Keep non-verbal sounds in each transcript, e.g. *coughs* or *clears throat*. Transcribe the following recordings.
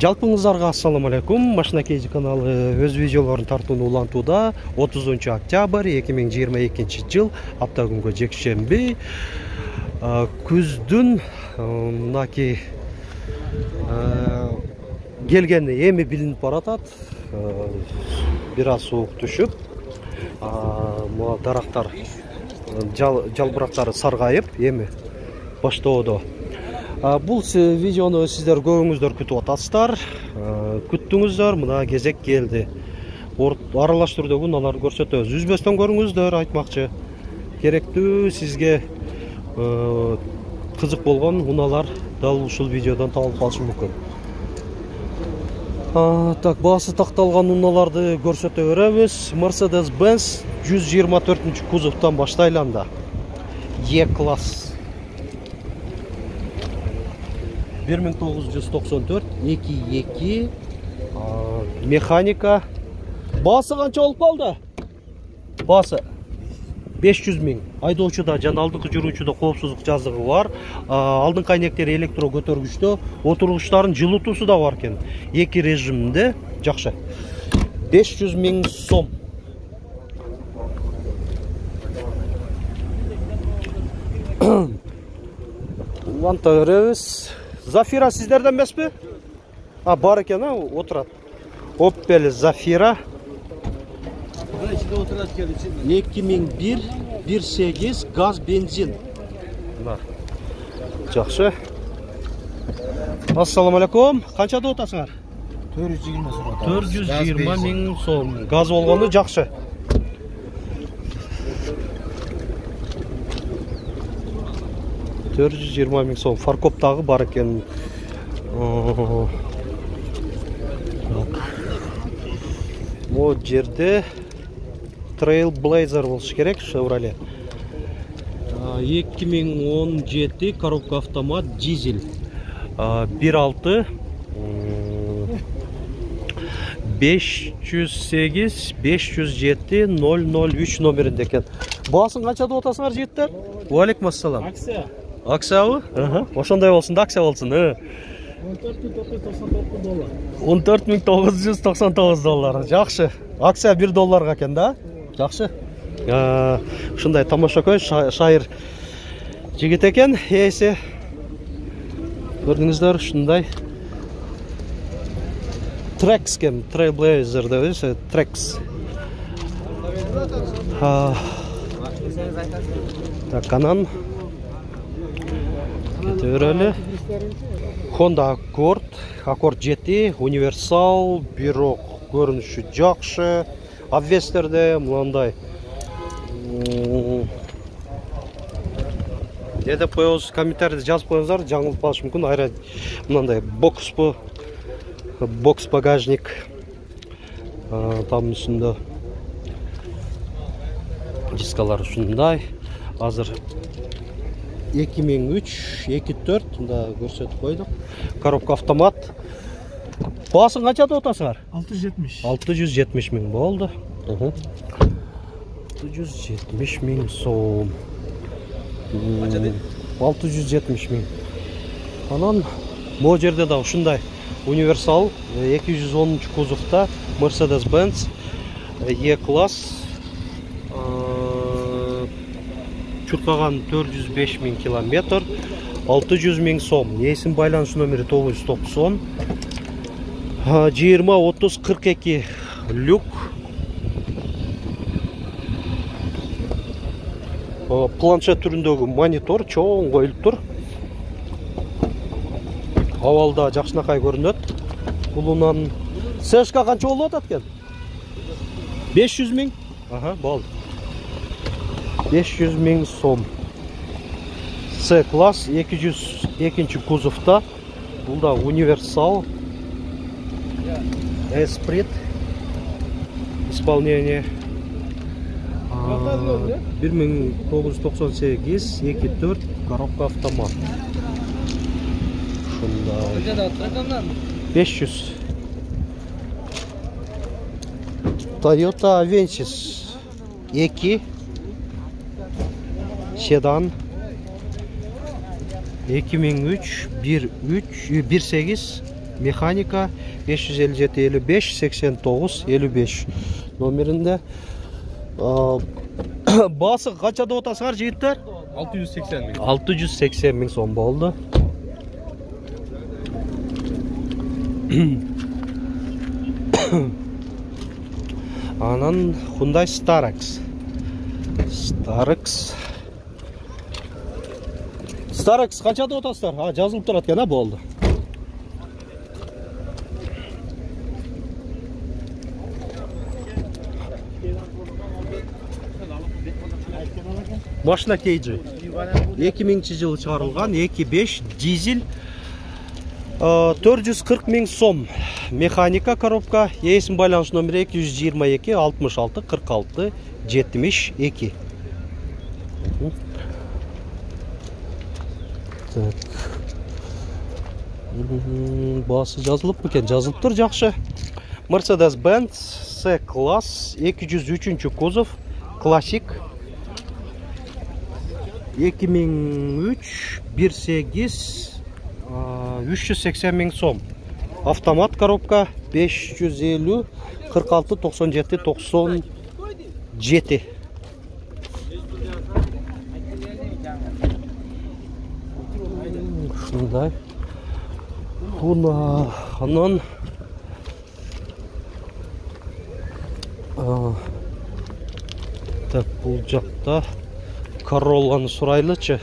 жалпыңыздарга ассалому алейкум машина кейжи каналы өз видеолорун тартууну улантууда отузунчу октябрь эки миң жыйырма экинчи жыл апта күнгө жекшемби. Күздүн мынакей келгени эми билинип баратат. Бир аз суук түшүп могу дарактар жалбырактары саргайып эми баштоодо. Бул видеону сиздер көбүңүздөр күтүп атасыздар. Күттүңүздөр мына кезек келди аралаш түрдөгү унааларды көрсөтөбүз үзбөстөн көрүңүздөр айтмакчы керектүү сизге кызык болгон унаалар дал ушул видеодон табылып калышы мүмкүн так баасы такталган унааларды көрсөтө беребиз mercedes benz жүз жыйырма төртүнчү кузовтон баштайлы анда е класс 1994 2 механика. Басы қанша болып қалды? Басы 500 миң айдоочуда жана алдыңкы жүрүүчүдө коопсуздук жазыгы бар. Алдыңкы айнектери электро көтөргүчтө отургучтардын жылытуусу да бар экен. Эки режимде жакшы. 500 миң сом. *coughs* Уланта беребиз зафира сіздерде емес пе? А бар екен а отырады оппель зафира эки миң бир бир сегиз газ бензин. Мына. Жакшы ассалому алейкум канчада атасыңар төрт жүз жыйырма сом төрт жүз жыйырма миң сом. Газ болгону жакшы төрт жүз жыйырма миң сом фаркоптагы бар экен могу жерде трейл блейзер болуш керек шевроле. Эки миң он жети коробка автомат дизель. Бир алты. Беш жүз сегиз беш жүз жети ноль ноль үч номеринде экен баасын канча деп атасыңар жигиттер алейкум ассалам. Акция. Акциябы ошондой болсун да акция болсун он төрт миң тогуз жүз токсон тогуз доллар жакшы акция бир долларга экен да жакшы ушундай тамошакөй шайыр жигит экен ээси көрдүңүздөр ушундай трекс экен трейлблейзер депбиз трекс так анан кете берели honda аккорд аккорд жети универсал бирок көрүнүшү жакшы обвестерде мынандай эмне деп коебуз комментарийде жазып коюңуздар жаңылып калышы мүмкүн айра мынандай бокспу бокс багажник там үстүндө дискалар ушундай азыр эки миң үч эки төрт мында көрсөтүп койдук коробка автомат. Баасын канча деп атасыңар алты жүз жетимиш алты жүз жетимиш миң болду алты жүз жетимиш миң сом. Алты жүз жетимиш миң анан могу жерде дагы ушундай универсал эки жүз онунчу кузовто mercedes benz e класс чуркаган төрт жүз беш миң километр алты жүз миң сом. Ээсинин байланыш номери тогуз жүз токсон жыйырма отуз кырк эки люк. Планшет түрүндөгү монитор чоң коюлуптур абалда жакшынакай көрүнөт бул унан сэшка канча болуп атат экен беш жүз миң. Болду 500 миң сом С класс 202 кузовта бұл да универсал эсприт исполнение 1998 2-4 коробка автомат ушундай 500 Toyota Avensis 2 седан 2003 13 18 механика 557 55 89 55 номерінде А, басы қанша деп отырсыңар жігіттер 680 мың 680 мың сом болды анан Hyundai Starex Starex Starex қанша деп отырсыздар а жазылып тұрады екен а болды машина кейджи. 2000 жылы шығарылған 2.5 дизель. Э, 440 мың сом. Механика коробка есім байланыс номері 222 66 46 72 так. Басы жазылып екен? Жазылып тұр жақсы. Mercedes Benz C класс 203 кузов классик. 2003 1.8 380 мың сом. Автомат коробка 550 46 97 97 ушундай мына анан А, так бул жакта королланы сурайлычы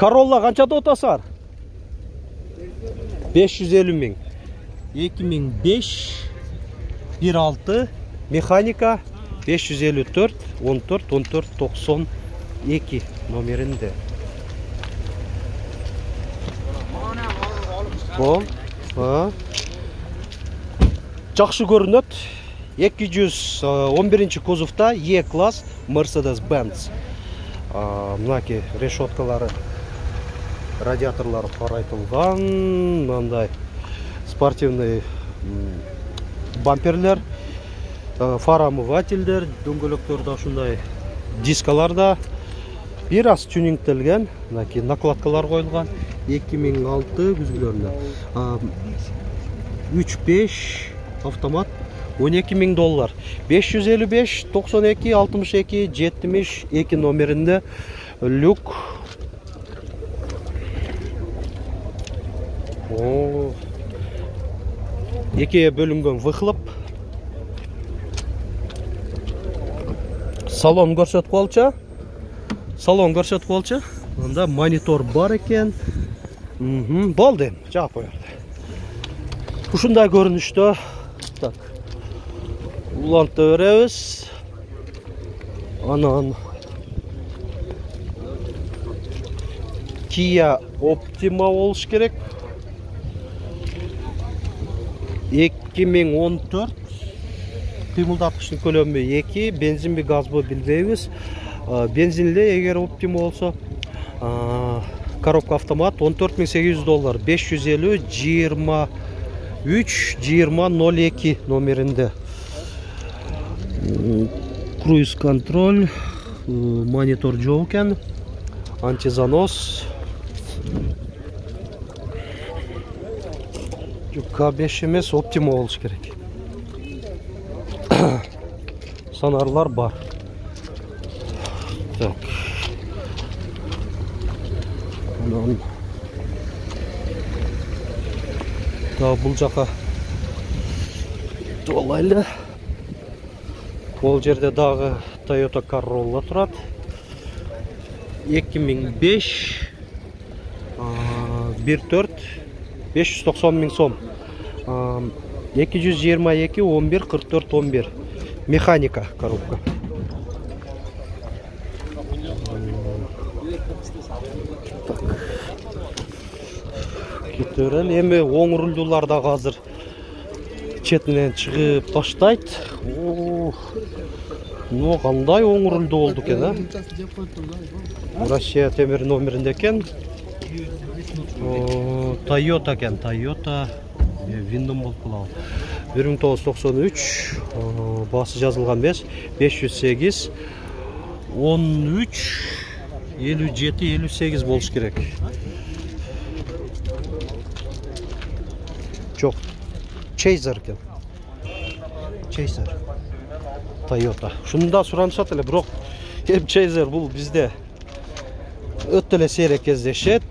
королла канча деп атасыңар 550 мың 2005 16 механика 554 14 14 92 номерінде. Бұл а. жақсы көрінеді. 211 кузовта Е класс Mercedes Benz. Мынаки решеткалары радиаторлары қарайтылған. Мынандай спортивный бамперлер фара омывательдер дөңгелектерде ушундай дискаларда бир аз тюнингтелген мынакей накладкалар коюлган 2006 күзгүлөрүндө 3.5 автомат 12 миң доллар 555 92 62 72 номерінде люк О, екіге бөлінген выхлоп салон көрсетіп қолча салон көрсетіп қолча анда монитор бар екен Мгм, болды жауап қояды ушундай көрүнүштө так уланта беребиз анан Kia Optima болуш керек 2014 кыймылдаткычтын көлөмү 2 бензинби газбы билбейбиз А, бензинли эгер Optima болсо а, коробка автомат 14800 доллар 550 23 2002 номеринде М, круиз контроль э, монитор жок экен антизанос К5 емес Optima болуш керек сонарлар бар так анан дагы бул жака долайлы ол жерде дагы Toyota Corolla турат 2005 1.4 590 миң сом 222 11 44 11 механика коробка кете берели эми оң рулдуулар дагы азыр четинен чыгып баштайт ну кандай оң рулдуу болду экен а? Россия номеринде экен О, Toyota екен Toyota. Windom болып қалау 1993 О, басы жазылған емес 508 13 57 58 болуш керек. Жоқ чейзер екен чейзер. Тойота. Ушунда суранышат эле бирок *laughs* эми чейзер бул бизде өтө эле сейрек кездешет.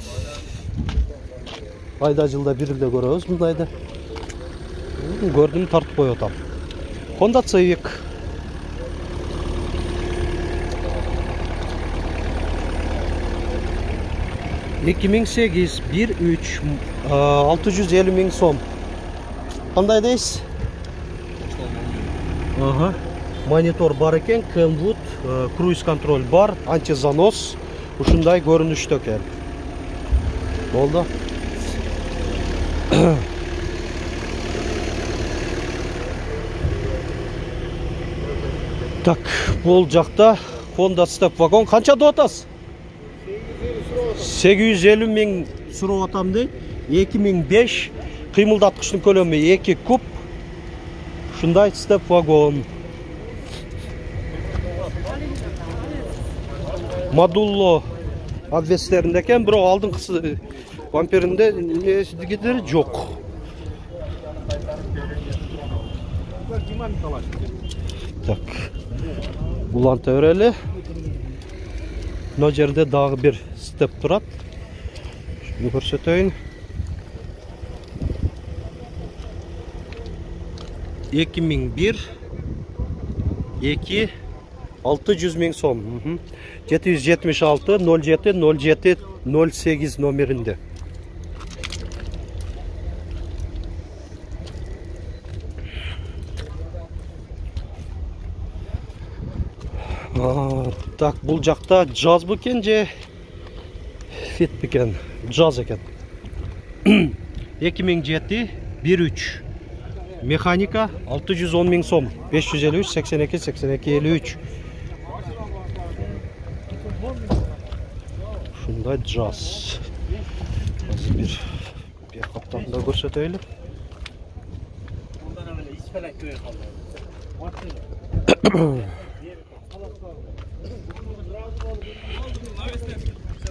Айда жылда бир эле көрөбүз мындайды көрдүм тартып коюп атам. Honda civic эки миң сегиз бир үч алты жүз элүү миң сом кандай дейсиз монитор бар экен kenwood круиз контроль бар антизанос ушундай көрүнүштө экен болду так бул жакта honda step вагон канча деп атасыз сегиз жүз элүү миң сурап атам дейт эки миң беш кыймылдаткычтын көлөмү эки куб ушундай степ вагон модулло обвестеринде экен бирок алдыңкысы бамперинде эмесидегидери жок так уланта берели мына жерде дагы бир степ турат ушуну көрсөтөйүн эки миң бир эки алты жүз миң сом. Жети жүз жетимиш алты ноль жети ноль жети ноль сегиз номеринде А, так бул жакта жаз бекен же фит бекен жаз экен эки миң жети бир үч механика алты жүз он миң сом беш жүз элүү үч сексен эки сексен эки элүү үч ушундай жаз азыр бир бияк каптарын да көрсөтөйлү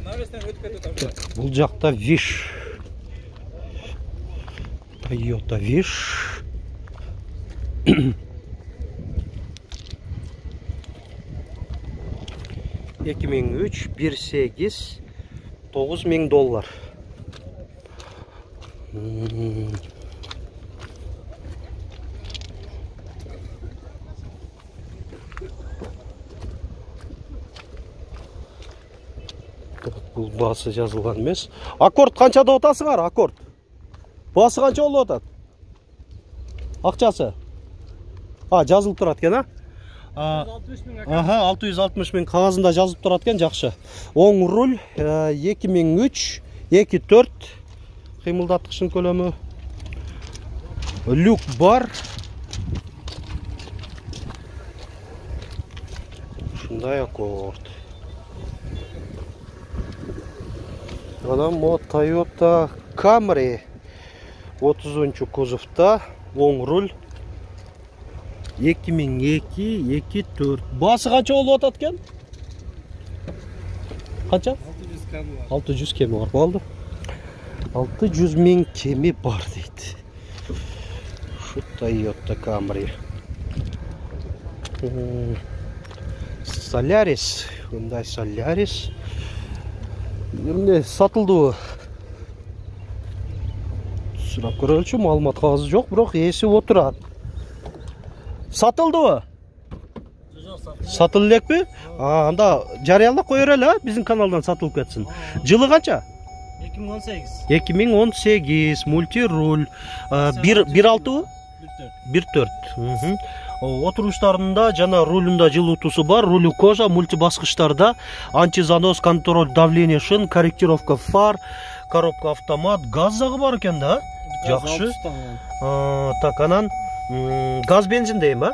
Так, бул жакта виш. Тойота виш. *coughs* Эки миң үч бир сегиз тогуз миң доллар. Бул баасы жазылган эмес аккорд канча деп атасыңар аккорд. Баасы канча болуп атат акчасы а жазылып турат экен а? Алты жүз алтымыш миң кагазында жазылып турат экен жакшы оң руль эки миң үч эки төрт. Кыймылдаткычтын көлөмү люк бар. Ушундай аккорд. Анан могу toyota camry отузунчу кузовто оң руль эки миң эки эки төрт баасы канча болуп атат экен канча алты жүз кеми бар болду алты жүз миң кеми бар дейт ушу toyota camry. М, солярис мындай солярис эмне сатылдыбы сурап көрөлүчү маалымат кагазы жок бирок ээси отурат сатылдыбы сатылып элекпи а анда жарыялап кое берели а? Биздин каналдан сатылып кетсин жылы канча эки миң он сегиз эки миң он сегиз мультируль. Бир бир алтыбы бир төрт. Мгм. О, отургучтарында жана рулунда жылытуусу бар. Рулю кожа мульти баскычтарда антизанос контроль давление шин корректировка фар коробка автомат. Газ дагы бар экен да? Жакшы так анан газ бензин дейм а?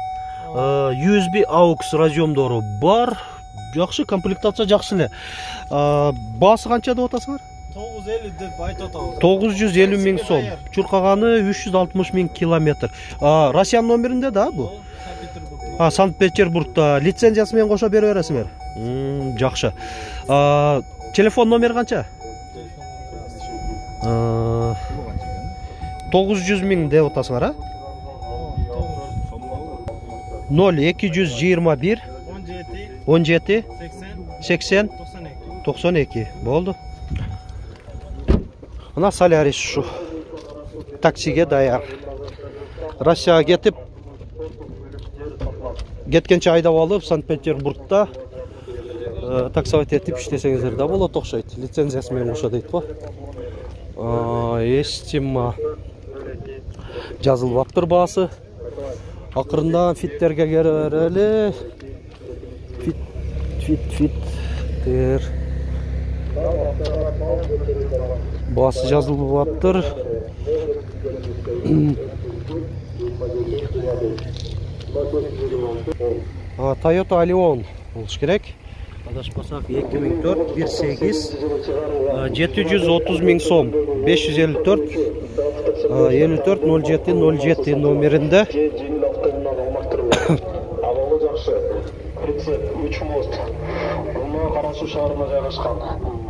А, usb aux разъемдору бар. Жакшы комплектация жакшы эле баасы канча деп атасыңар тогуз элүү деп айтып атабыз тогуз жүз элүү миң сом. Чуркаганы үч жүз алтымыш миң километр. А, россиян номеринде да бул а санкт петербургда лицензиясы менен кошо бере бересиңер жакшы телефон номери канча 900 миң деп атасыңар а? Ноль эки жүз жыйырма бир 17 он жети 80 сексен 92 токсон эки болду мына солярис ушу таксиге даяр россияга кетип кеткенче айдап алып санкт петербургда э, таксовать этип иштесеңиздер да болот окшойт лицензиясы менен кошо дейт го эстима жазылып аптыр баасы акырындан фиттерге берели фит фит фиттер баасы жазылып аптыр А, Toyota Allion болуш керек. Адашпасак 2004 18 730 миң сом 554 а, 54 07 07 номеринде жеңил автоунааны алмаштырылды абалы жакшы прицеп үч мост урмаа кара суу шаарына жайгашкан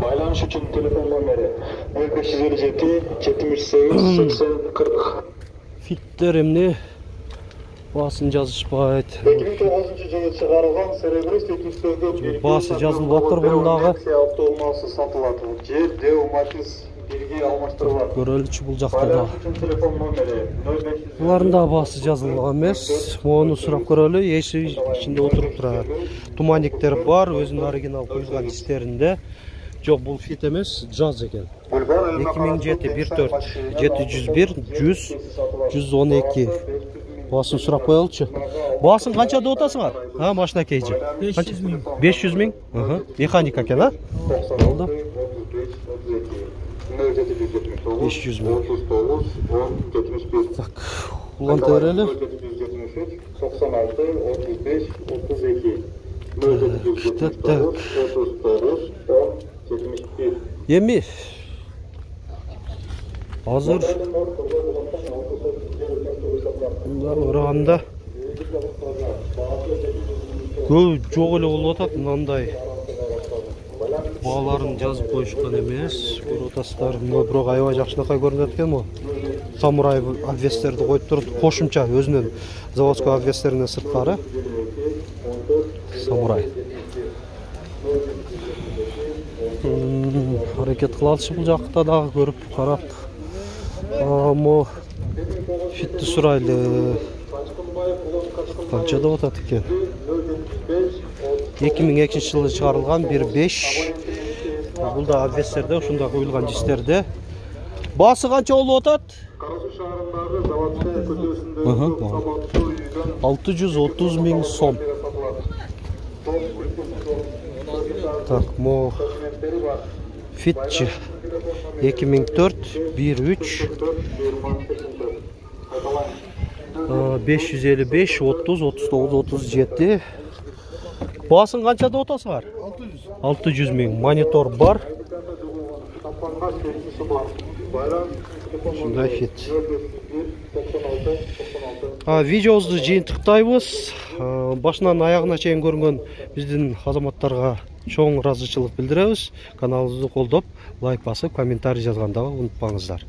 байланыш үчүн телефон номери нөл беш жүз элүү жети жетимиш сегиз *clears throat* сексен кырк фиттер эмне баасын жазышпайт. эки миң тогузунчу жылы чыгарылган серебрис экинчилерге Баасы жазылып атыр bunun дагы. автоунаасы сатылат же део матис бирге алмаштырылат Көрөлүчү бул жакта да. телефон номери нөл беш жүз Булардын да баасы жазылган эмес. Мону сурап көрөлү. Эси ичинде отуруп турат. Туманниктер бар, өзүнүн оригинал коюлган дистеринде. Жок, бул фит эмес, джаз экен. 2007 14 701 100 112 Басын сұрап қоялычы. Басын қанша деп отасыңар? А, машина кейжі. 500 миң. 500 миң? Аха. Механика екен, а? Болды. 500 миң. Так, уланта берели. 96 35 32 так, так. 39 10 71 Эми азыр мындан ырганда көп жок эле болуп атат мынандай бааларын жазып коюшкан эмес көрүп атасыздар мына бирок аябай жакшынакай көрүнөт экен могу самурай обвестерди коюп туруп кошумча өзүнүн заводской обвестеринен сырткары самурай М, аракет кылалычы бул жакта дагы көрүп карап мо деп атат экен? Эки миң экинчи жылы чыгарылган бир беш. Бул да обвестерде ушундай шаарындагы заводская көчөсүндө Ага, кабаттуу үйдөн алты жүз отуз миң сом. Так мо. Фитчи. Эки миң төрт бир үч. Беш жүз элүү беш отуз отуз тогуз отуз жети. Баасын канча деп атасыңар алты жүз миң. Монитор бар. Тапканга сервисі бар. Байланыш телефон ушундай фит 96 96 А, видеобузду жыйынтыктайбыз башынан аягына чейин көргөн биздин азаматтарга чоң ыраазычылык билдиребиз каналыбызды колдоп лайк басып комментарий жазгандагы унутпаңыздар